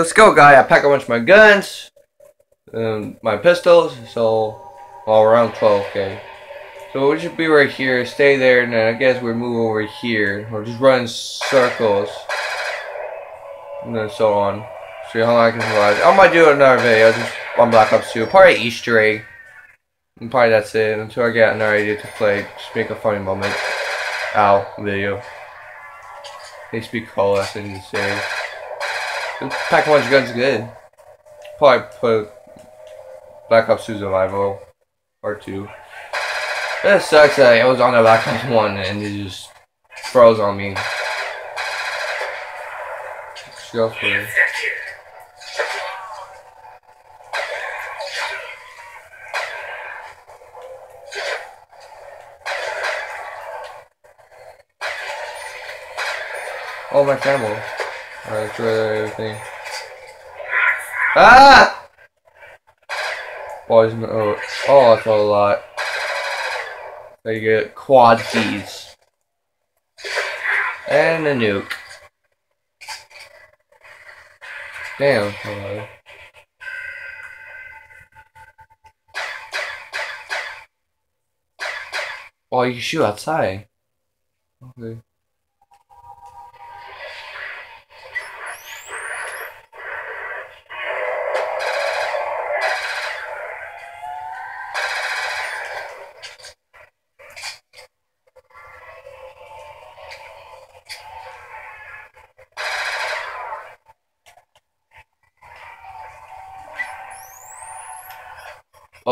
Let's go, guy. I pack a bunch of my guns, um, my pistols, so all around 12k. So we should be right here, stay there, and then I guess we move over here, or just run in circles, and then so on. See how long I can survive. I might do another video just on Black Ops 2, probably Easter egg. And probably that's it until I get another idea to play. Just make a funny moment. Ow, video. They speak call that's say. Pack a bunch of guns good. Probably put Black Ops 2 Survival Part 2. That sucks that I was on the Black Ops 1 and it just froze on me. Go for it. Oh, my camel. Alright, throw everything. Ah! Boys, oh, oh, that's a lot. You get quad keys. And a nuke. Damn, hello. Oh, you can shoot outside. Okay.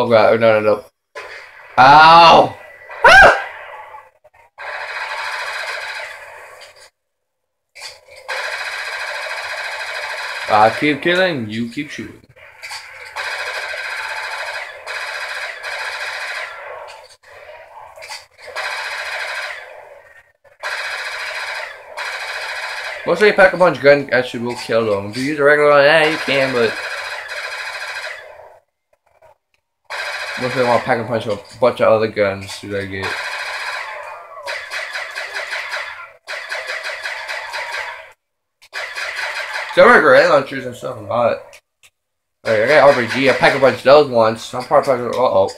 Oh god, no, no, no. Ow! Ah! I keep killing, you keep shooting. They pack a bunch of gun, actually will kill them. If you use a regular one, yeah, you can, but What if want to pack a punch a bunch of other guns should I get? Some are grenade launchers and some not. Alright, I got RPG, I pack a bunch of those ones. I'm probably uh oh.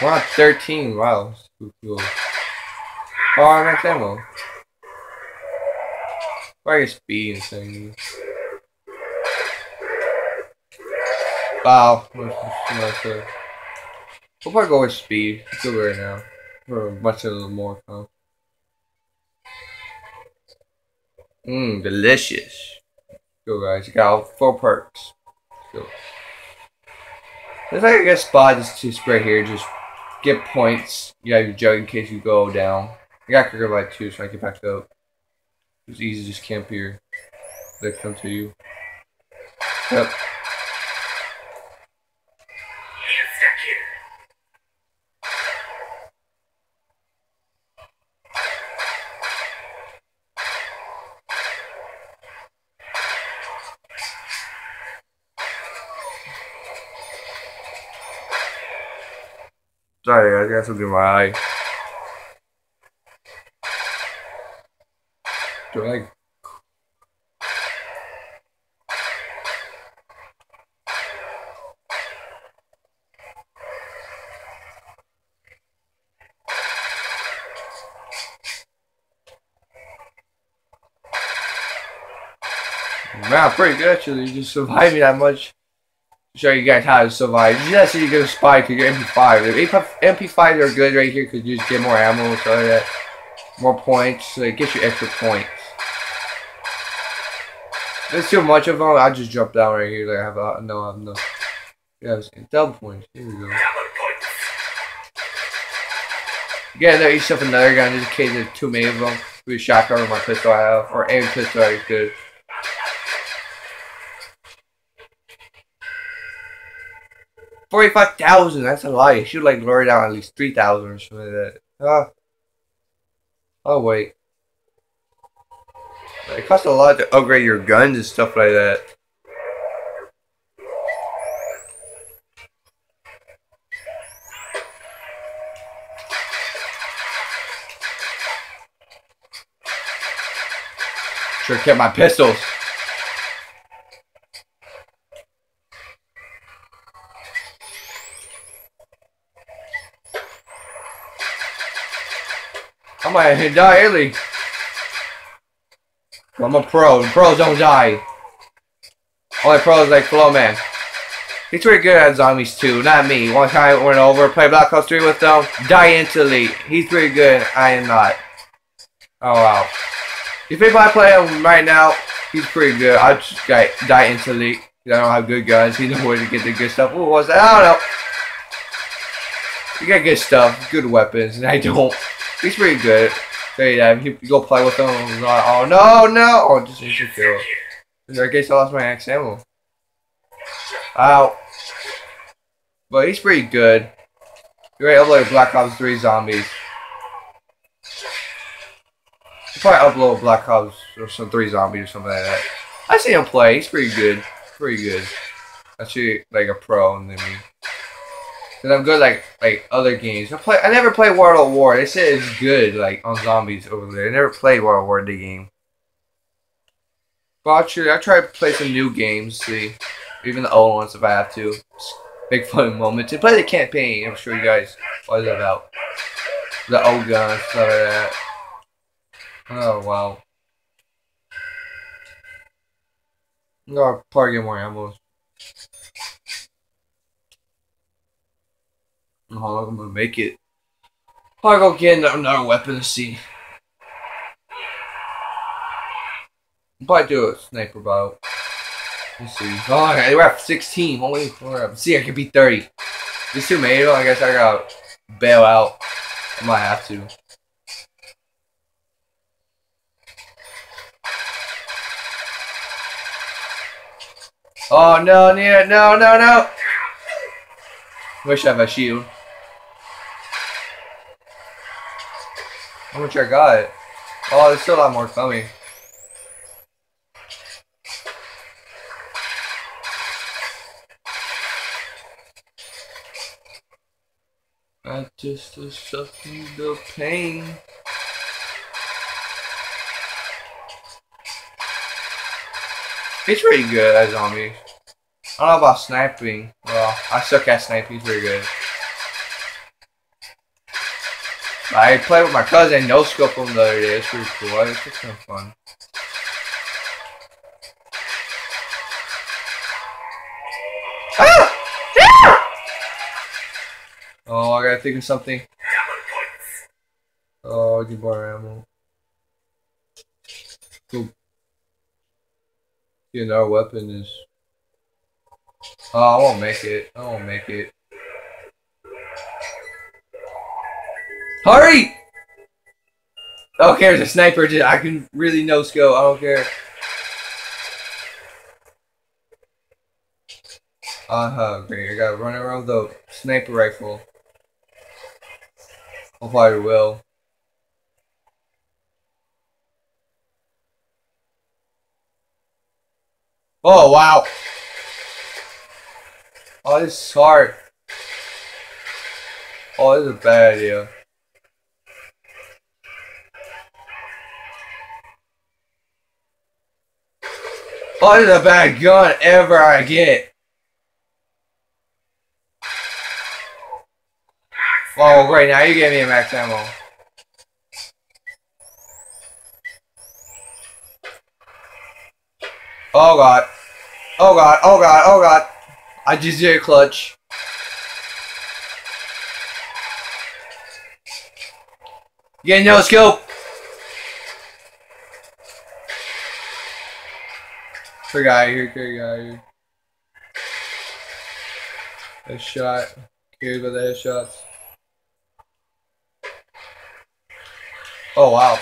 We're 13. Wow. Cool, cool. Oh, I'm at ammo. Why are you speeding thing? Wow. We'll probably go with speed. Let's go right now. For much of the more fun. Mmm, delicious. Go guys, you got four perks. Let's go. Looks like I got spot just to spray here, just get points. You have your jug in case you go down. I got Cricket Light too, so I can get back up. It's easy just camp here. They come to you. Yep. Sorry, I got something in my eye. Do I like Man, pretty good actually. Just surviving that much show you guys how to survive. Yes, you get a spy to your MP5. MP5s are good right here because you just get more ammo, so that more points, so it gets you extra points. There's too much of them. I just jump down right here. Like I have a no, I have no. Yes, double points. Here we go. Yeah, there yourself another gun just in case there's too many of them. With a shotgun or my pistol I have, or any pistol is good. 45,000, that's a lie. You should like lower down at least 3,000 or something like that. Oh. Oh, wait. It costs a lot to upgrade your guns and stuff like that. Have kept my pistols. Die early. I'm a pro. Pros don't die. Only pros like Flowman. He's pretty good at zombies too, not me. One time I went over, played Black Ops 3 with them, die instantly. He's pretty good, I am not. Oh wow. If if I play him right now, he's pretty good. I just got die instantly. I don't have good guns. He knows where to get the good stuff. What was that? I don't know. You got good stuff, good weapons, and I don't. He's pretty good. Say that. You go play with him. Like, oh no, no! Oh, just instant kill. I guess I lost my axe ammo. Ow. But he's pretty good. You're ready to upload Black Ops 3 Zombies. I'll probably upload Black Ops or some 3 Zombies or something like that. I see him play. He's pretty good. Pretty good. Actually, like a pro than me. Cause I'm good like like other games. I play. I never played World of War. They said it's good like on zombies over there. I never played World of War the game. Actually, I try to play some new games. See, even the old ones if I have to. Big fun moment to play the campaign. I'm sure you guys what is about. The old guns, stuff like that. Oh wow. No, probably get more ammo. Oh, I'm gonna make it. I'll go get another weapon to see. Probably do a sniper bout. Let's see. Oh, okay, we're at 16. Only four. See, I can be 30. This tomato, I guess I gotta bail out. I might have to. Oh no, no, no, no, no! Wish I have a shield. How much I got? Oh, there's still a lot more coming. I just sucking the pain. He's pretty good as zombies. I don't know about sniping. Well, I suck at sniping. He's pretty good. I played with my cousin, no scope him the other day. It's pretty cool. It's just kind of fun. Ah! Oh, I gotta think of something. Oh, I need more ammo. Cool. Yeah, our weapon is. Oh, I won't make it. I won't make it. Hurry! I care. It's a sniper. I can really no scope. I don't care. Uh huh. Great. I gotta run around the sniper rifle. I probably will. Oh wow. Oh, this is hard. Oh, this is a bad idea. Oh, this the bad gun ever I get. Oh, great. Now you gave me a max ammo. Oh, God. Oh, God. Oh, God. Oh, God. I just did a clutch. Yeah, no scope. Good guy here, good guy here. A shot. Here's with the headshots. Oh wow.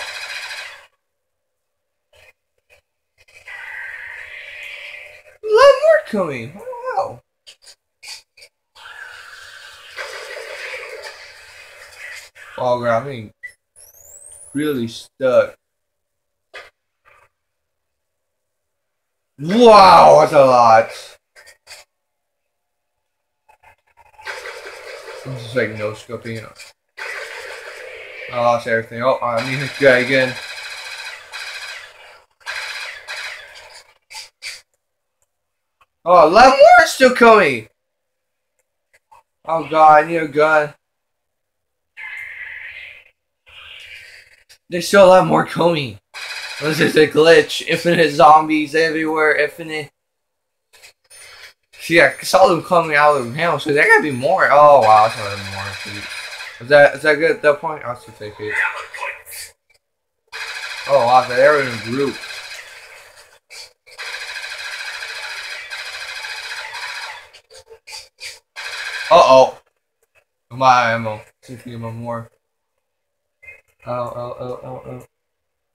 More coming. Oh, wow. Oh, God, I mean, really stuck. Wow, that's a lot. This is like no scoping. I lost everything. Oh, I need this guy again. Oh, 11 more still coming. Oh god, I need a gun. There's still a lot more coming. This is a glitch. Infinite zombies everywhere. Infinite. See, I saw them coming out of the panel, so there gotta be more. Oh wow, that's not more. Is that is that good at that point? I'll still take it. Oh wow, they're in a group. Uh oh. My ammo. See if you more. Oh, oh, oh, oh, oh.